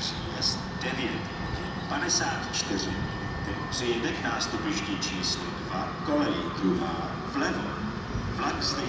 příjezd 9 hodin 54 minuty. Přijde k nástupišti číslo 2, kolej druhá, vlevo. Vlak zde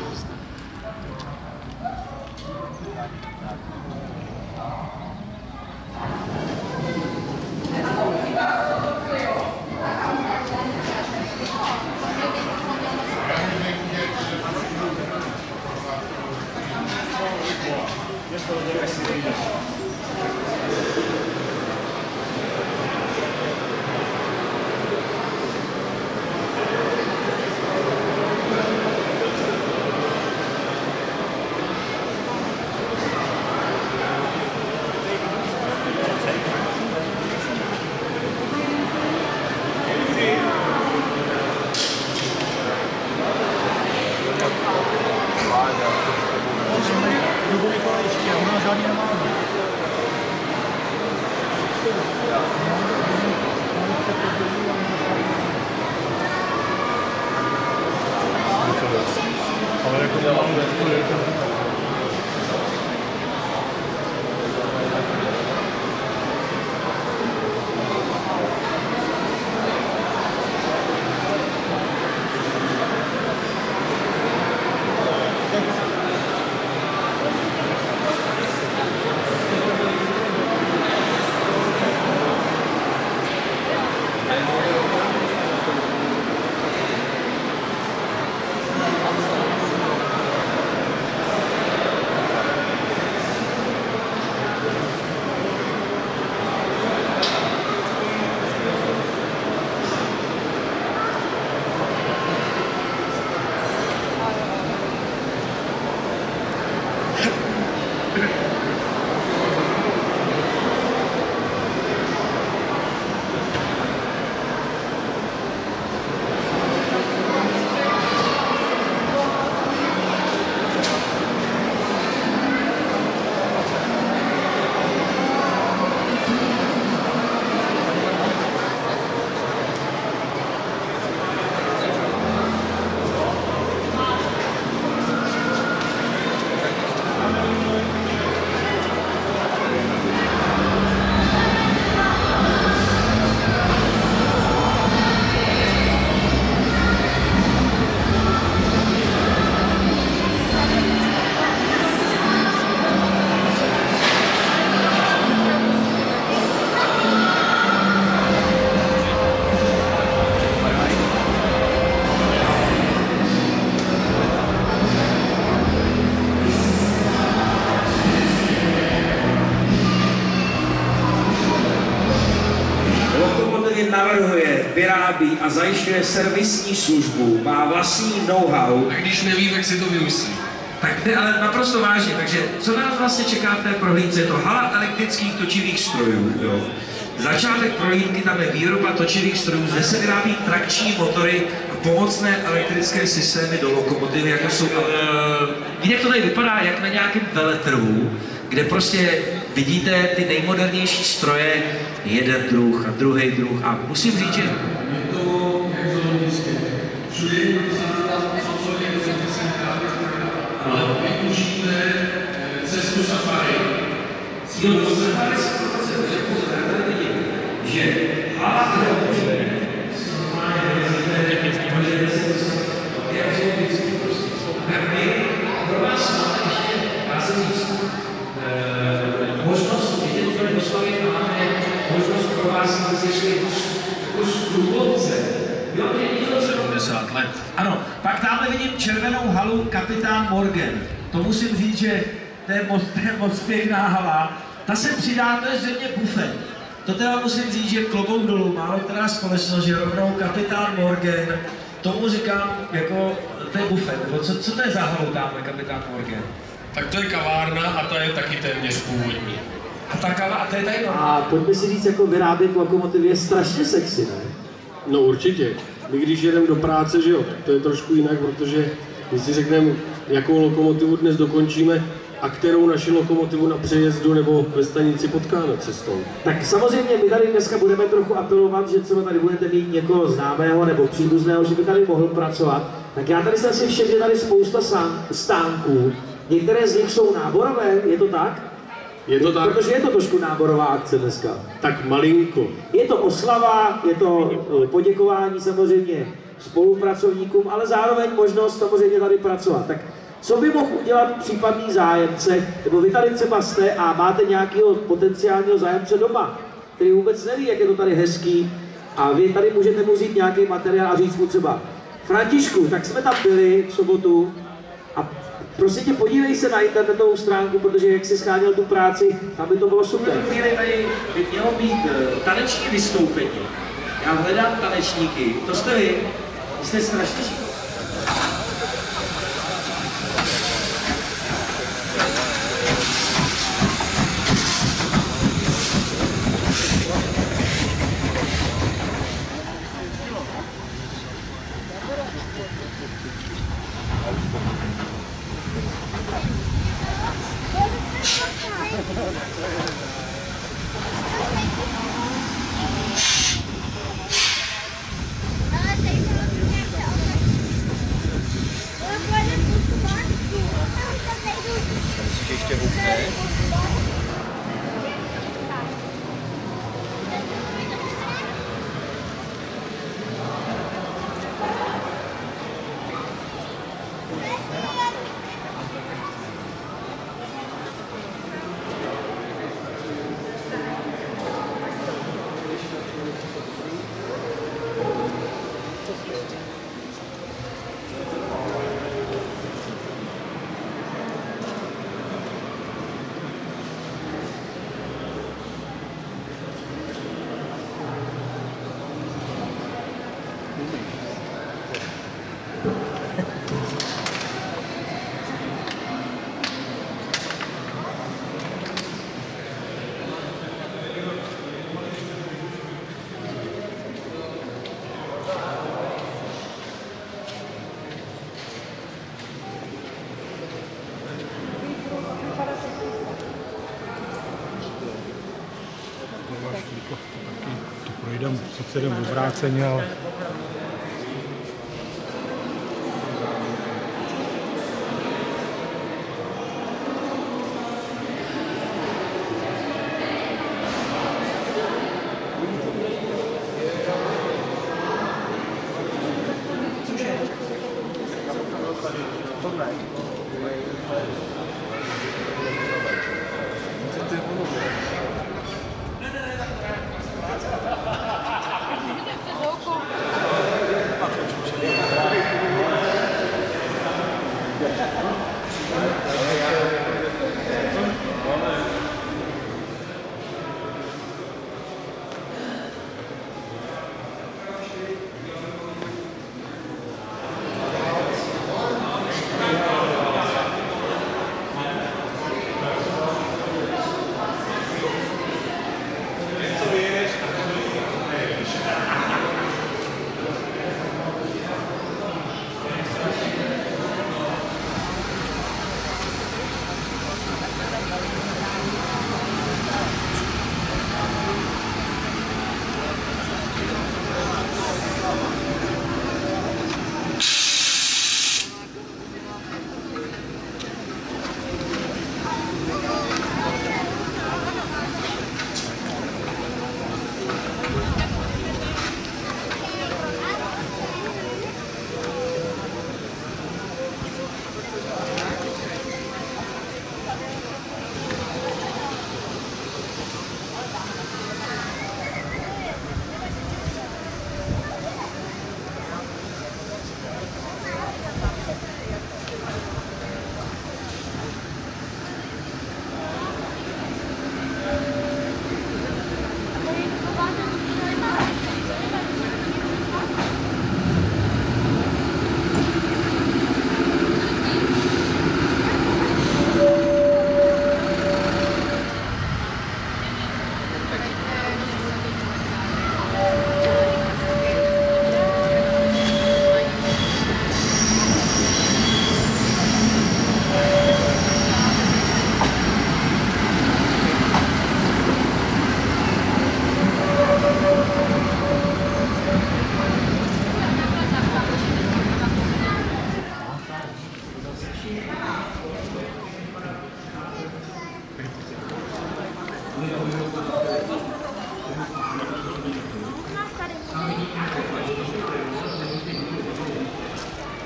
Antonio Lokomotivy navrhuje, vyrábí a zajišťuje servisní službu, má vlastní know-how, A když neví, tak si to vymyslí. tak ne, ale naprosto vážně, takže co nás vlastně čeká v té prohlídce? Je to hala elektrických točivých strojů, jo. Začátek prohlídky tam je výroba točivých strojů, zde se vyrábí trakční motory a pomocné elektrické systémy do lokomotivy, jako jsou... Uh, víte, jak to tady vypadá, jak na nějakém veletrhu, kde prostě vidíte ty nejmodernější stroje, jeden druh a druhý druh a musím říct, že eh, cestu safari. Jo, to se tady situace, že pozor, já tady vidím, že hala, kterou můžeme, normálně vezmete, je exotický prostě. Tak my pro vás máme ještě, dá se říct, eh, možnost vidět to oslavit, máme možnost pro vás, abyste šli kus průvodce. Jo, to je něco, co 70 let. ano, pak tamhle vidím červenou halu Kapitán Morgan. To musím říct, že to je moc, to je moc pěkná hala. Ta se přidá, to je zřejmě bufet. To teda musím říct, že klobouk dolů, málo která společnost, že rovnou Kapitán Morgan, tomu říkám, jako, to je bufet. Nebo co, co to je za halu tamhle Kapitán Morgan? Tak to je kavárna a ta je taky téměř původní. A ta kava, a to je tady. A pojďme si říct, jako vyrábět lokomotivy je strašně sexy, ne? No určitě. My když jedeme do práce, že jo, to je trošku jinak, protože my si řekneme, jakou lokomotivu dnes dokončíme a kterou naši lokomotivu na přejezdu nebo ve stanici potkáme cestou. Tak samozřejmě my tady dneska budeme trochu apelovat, že třeba tady budete mít někoho známého nebo příbuzného, že by tady mohl pracovat. Tak já tady jsem si že tady spousta stánků. Některé z nich jsou náborové, je to tak? Je to tak? Protože je to trošku náborová akce dneska. Tak malinko. Je to oslava, je to eh, poděkování samozřejmě spolupracovníkům, ale zároveň možnost samozřejmě tady pracovat. Tak co by mohl udělat případný zájemce, nebo vy tady třeba jste a máte nějakého potenciálního zájemce doma, který vůbec neví, jak je to tady hezký, a vy tady můžete mu nějaký materiál a říct mu třeba, Františku, tak jsme tam byli v sobotu prosím tě, podívej se na internetovou stránku, protože jak jsi scháněl tu práci, tam by to bylo super. V chvíli tady by mělo být taneční vystoupení. Já hledám tanečníky. To jste? Vy jste strašně के रूप में projdem sice jdem obráceně, ale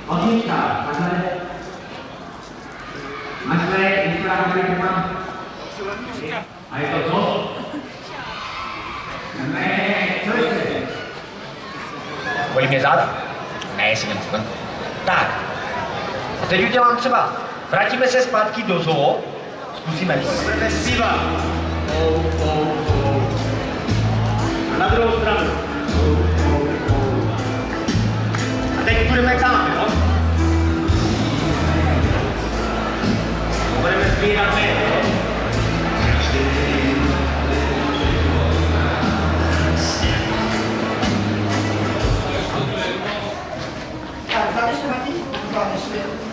Odmítá. Naše některá kamerka A je to co? Ne, co ještě? Kolik je zad? Ne. Tak. Teď udělám třeba. Vrátíme se zpátky do zoo. Zkusíme to. Jsme bez zpívat. A na druhou stranu. A teď půjdeme tam, jo? Budeme zpívat my. jo? Tak, zvládneš to, Martin? Zvládneš, jo?